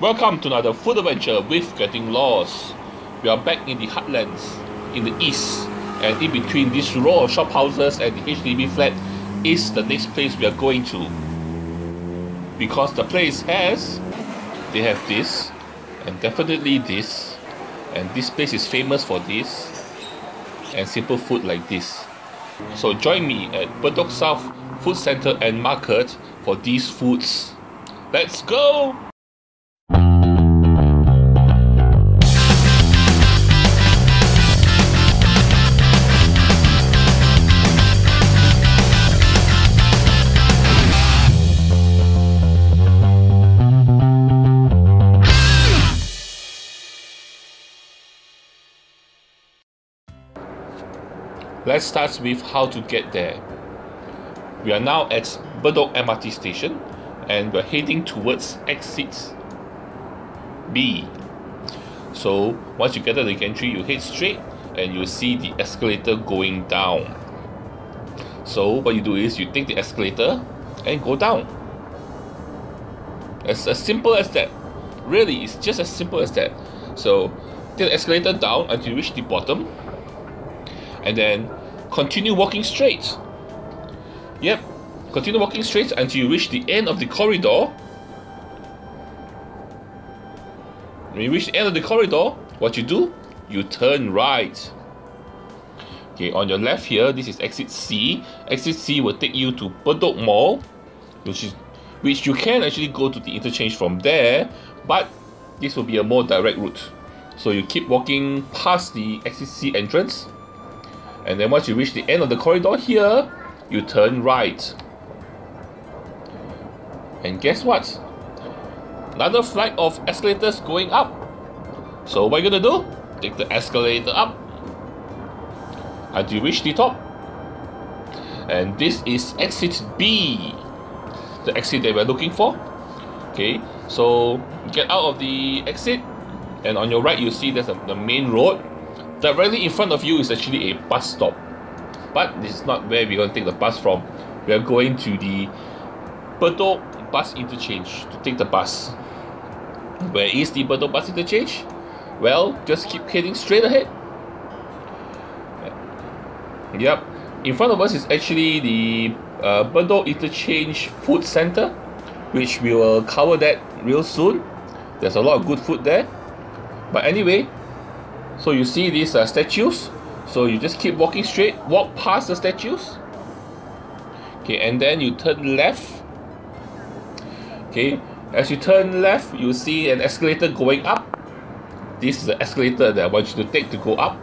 Welcome to another food adventure with Getting Lost. We are back in the heartlands, in the east, and in between this row of shop houses and the HDB flat is the next place we are going to. Because the place has, they have this, and definitely this, and this place is famous for this, and simple food like this. So join me at Bedok South Food Center and Market for these foods. Let's go! Let's start with how to get there. We are now at Bedok MRT station and we're heading towards exit B. So once you get to the gantry, you head straight and you see the escalator going down. So what you do is you take the escalator and go down. It's as simple as that. Really, it's just as simple as that. So take the escalator down until you reach the bottom and then continue walking straight. Yep, continue walking straight until you reach the end of the corridor. When you reach the end of the corridor, what you do? You turn right. Okay, on your left here, this is exit C. Exit C will take you to Bedok Mall, which is which you can actually go to the interchange from there, but this will be a more direct route. So you keep walking past the exit C entrance, and then once you reach the end of the corridor here, you turn right. And guess what? Another flight of escalators going up. So what are you gonna do? Take the escalator up until you reach the top. And this is exit B, the exit that we're looking for. Okay, so get out of the exit, and on your right you see there's a, the main road. Directly in front of you is actually a bus stop. But this is not where we're going to take the bus from. We are going to the Bedok bus interchange to take the bus. Where is the Bedok bus interchange? Well, just keep heading straight ahead. Yep, in front of us is actually the uh, Bedok Interchange Food Center, which we will cover that real soon. There's a lot of good food there. But anyway, so you see these uh, statues. So you just keep walking straight, walk past the statues. Okay, and then you turn left. Okay, as you turn left, you see an escalator going up. This is the escalator that I want you to take to go up.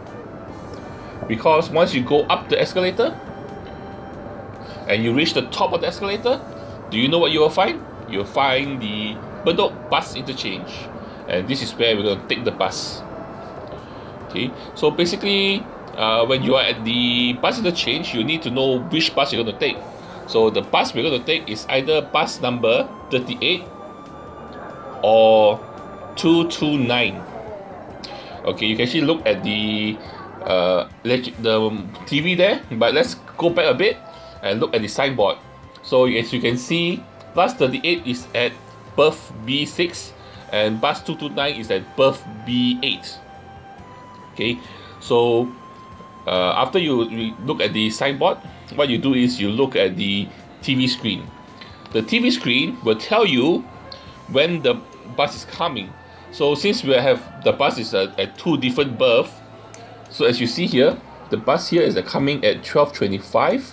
Because once you go up the escalator and you reach the top of the escalator, do you know what you will find? You'll find the Bedok bus interchange. And this is where we're going to take the bus. Okay, so basically, uh, when you are at the bus interchange, you need to know which bus you're going to take. So the bus we're going to take is either bus number 38 or 229. Okay, you can actually look at the uh, the TV there, but let's go back a bit and look at the signboard. So as you can see, bus 38 is at berth B6 and bus 229 is at berth B8. Okay, so uh, after you look at the signboard, what you do is you look at the TV screen. The TV screen will tell you when the bus is coming. So since we have the bus is at, at two different berths, so as you see here, the bus here is uh, coming at 12.25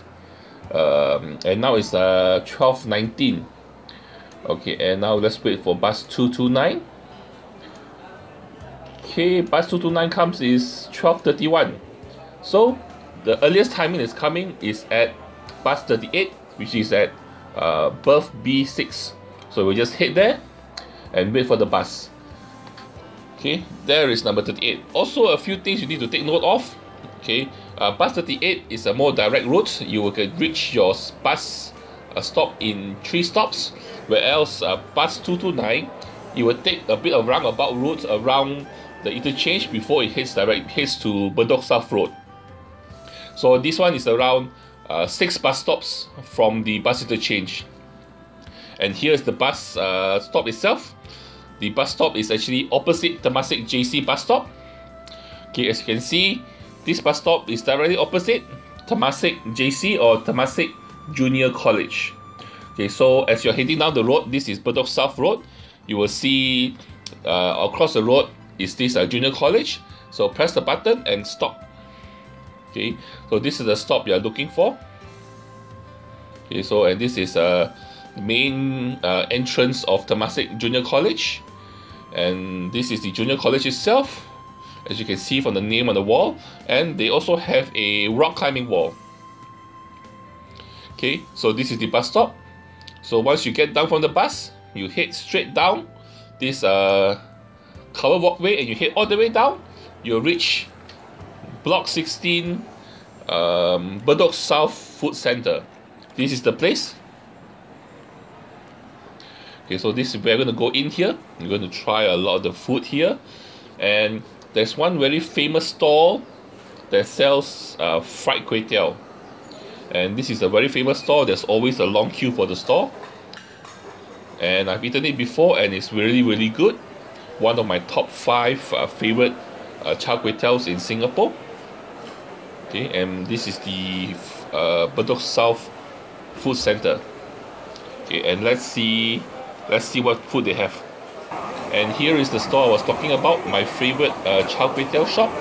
um, and now it's uh, 12.19. Okay, and now let's wait for bus 229. Okay, bus 229 comes is 12.31. So the earliest timing is coming is at bus 38, which is at uh, berth B6. So we just head there and wait for the bus. Okay, there is number 38. Also, a few things you need to take note of. Okay, uh, bus 38 is a more direct route. You will reach your bus uh, stop in three stops, whereas uh, bus 229 you will take a bit of roundabout route around the interchange before it heads direct heads to Bedok South Road. So this one is around uh, six bus stops from the bus interchange. And here's the bus uh, stop itself. the bus stop is actually opposite Temasek JC bus stop. Okay, as you can see, this bus stop is directly opposite Temasek JC or Temasek Junior College. Okay, so as you're heading down the road, this is Bedok South Road. You will see uh, across the road is this a Junior College. So press the button and stop. Okay, so this is the stop you are looking for. Okay, so and this is a uh, main uh, entrance of Temasek Junior College, and this is the junior college itself, as you can see from the name on the wall, and they also have a rock climbing wall. Okay, so this is the bus stop. So once you get down from the bus, you head straight down this uh, cover walkway and you head all the way down, you'll reach block 16 um, Bedok South Food Center. This is the place. Okay, so this we're going to go in here. We're going to try a lot of the food here. And there's one very famous stall that sells uh, fried kway teow. And this is a very famous stall. There's always a long queue for the stall. And I've eaten it before and it's really, really good. One of my top five uh, favorite uh, char kway teows in Singapore. Okay, and this is the uh, Bedok South Food Center. Okay, and let's see, let's see what food they have. And here is the store I was talking about, my favorite uh, char kway teow shop.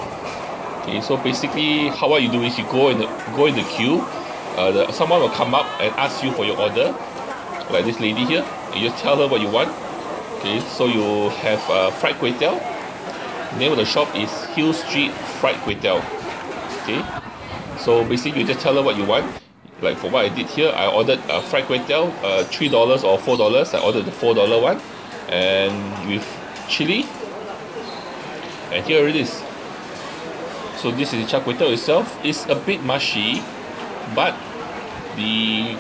Okay, so basically, how what you do is you go in the go in the queue uh, the, someone will come up and ask you for your order like this lady here you just tell her what you want okay so you have uh, fried kway teow name of the shop is Hill Street Fried Kway Teow okay so basically you just tell her what you want. Like for what I did here I ordered a fried kway teow uh, three dollars or four dollars. I ordered the four dollar one and with chili. And here it is. So this is the char kway teow itself. It's a bit mushy but the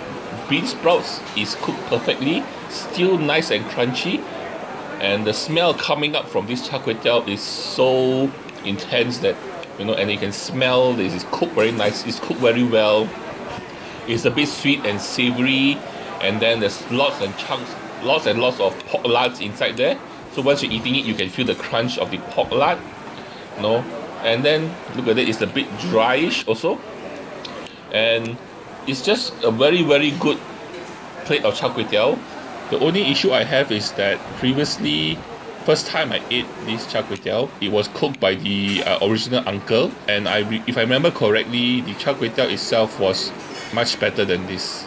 bean sprouts is cooked perfectly still nice and crunchy and the smell coming up from this char kway teow is so intense that you know and you can smell this. Is cooked very nice. It's cooked very well. It's a bit sweet and savory and then there's lots and chunks lots and lots of pork lards inside there. So once you're eating it you can feel the crunch of the pork lard you know. And then look at it it's a bit dryish also. And it's just a very very good plate of char kway teow the only issue I have is that previously first time I ate this char kway teow it was cooked by the uh, original uncle. And I if I remember correctly the char kway teow itself was much better than this.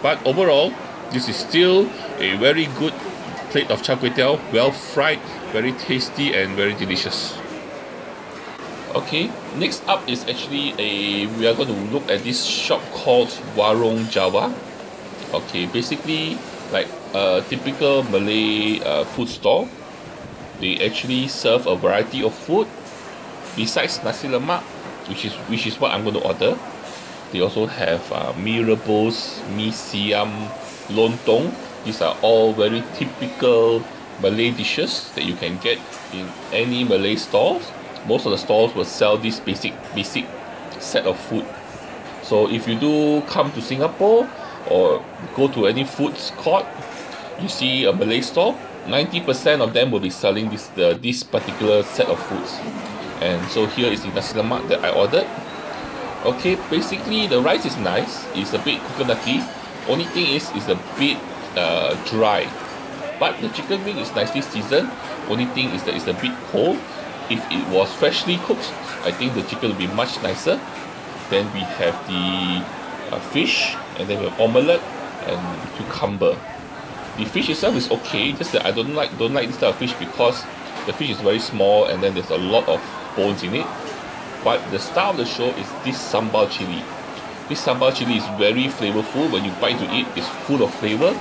But overall this is still a very good plate of char kway teow well fried very tasty and very delicious. Okay next up is actually a we are going to look at this shop called Warong Jawa okay basically like a typical Malay uh, food stall. they actually serve a variety of food besides nasi lemak which is which is what I'm going to order they also have uh, mee rebus, mee siam, lontong these are all very typical Malay dishes that you can get in any Malay stalls. most of the stalls will sell this basic basic set of food so if you do come to Singapore or go to any food court you see a Malay store 90% of them will be selling this the this particular set of foods. And so here is the nasi lemak that I ordered. Okay basically the rice is nice. It's a bit coconutty. Only thing is it's a bit uh, dry. But the chicken wing is nicely seasoned. Only thing is that it's a bit cold. If it was freshly cooked I think the chicken will be much nicer. Then we have the uh, fish and then we have omelette and cucumber. The fish itself is okay just that I don't like don't like this type of fish because the fish is very small and then there's a lot of bones in it. But the star of the show is this sambal chili. This sambal chili is very flavorful. When you bite to it it's full of flavor.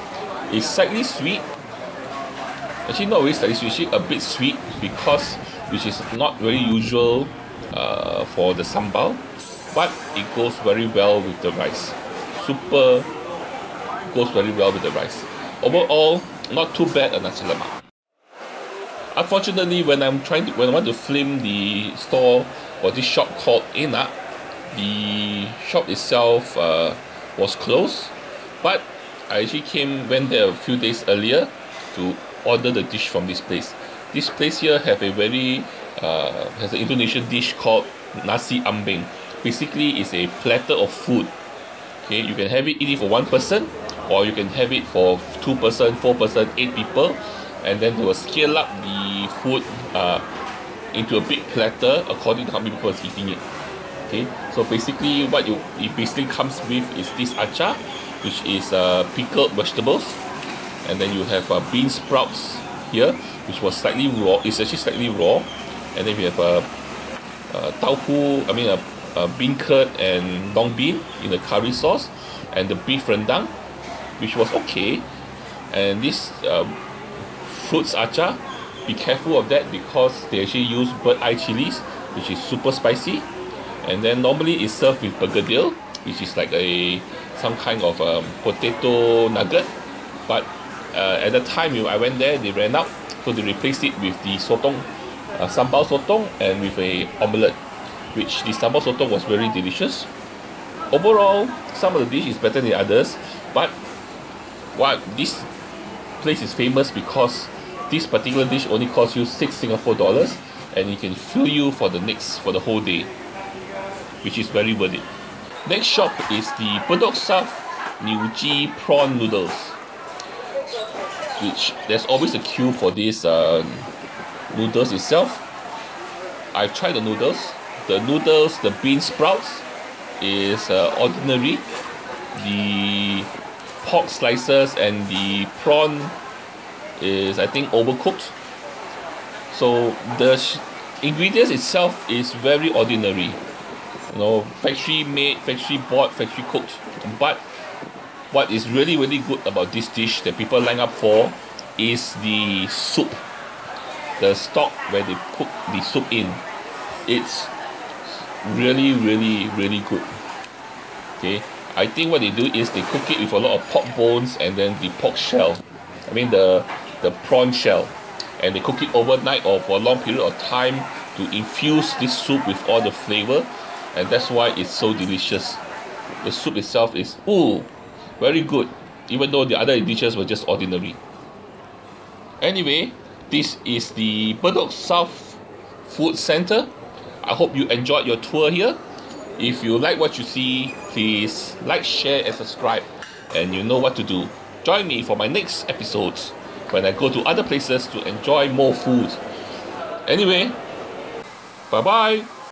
It's slightly sweet. Actually not really slightly sweet a bit sweet because which is not very usual uh, for the sambal but it goes very well with the rice super goes very well with the rice overall not too bad a nasi lemak unfortunately when I'm trying to when I want to film the store or this shop called Enak the shop itself uh, was closed but I actually came went there a few days earlier to order the dish from this place. This place here have a very uh, has an Indonesian dish called nasi ambeng. Basically, it's a platter of food. Okay, you can have it eat it for one person, or you can have it for two person, four person, eight people, and then they will scale up the food uh, into a big platter according to how many people is eating it. Okay, so basically what you it basically comes with is this acar, which is uh, pickled vegetables, and then you have uh, bean sprouts here, which was slightly raw. It's actually slightly raw, and then we have a, a tauhu. I mean a, a bean curd and long bean in the curry sauce, and the beef rendang, which was okay, and this um, fruits acar. Be careful of that because they actually use bird eye chilies, which is super spicy, and then normally it's served with bergedil, which is like a some kind of um, potato nugget, but uh, at the time I went there, they ran out, so they replaced it with the sotong, uh, sambal sotong, and with a omelette, which the sambal sotong was very delicious. Overall, some of the dish is better than the others, but what this place is famous because this particular dish only costs you six Singapore dollars, and it can fill you for the next for the whole day, which is very worth it. Next shop is the Bedok South Niuji prawn noodles which there's always a queue for this uh, noodles itself. I've tried the noodles. The noodles, the bean sprouts is uh, ordinary. The pork slices and the prawn is I think overcooked. So the ingredients itself is very ordinary. You know, factory made, factory bought, factory cooked. But what is really really good about this dish that people line up for is the soup the stock where they cook the soup in it's really really really good. Okay? I think what they do is they cook it with a lot of pork bones and then the pork shell. I mean the the prawn shell. And they cook it overnight or for a long period of time to infuse this soup with all the flavor. And that's why it's so delicious. The soup itself is ooh very good. Even though the other dishes were just ordinary. Anyway this is the Bedok South Food Center I hope you enjoyed your tour here. If you like what you see please like share and subscribe. And you know what to do. Join me for my next episodes when I go to other places to enjoy more food. Anyway bye bye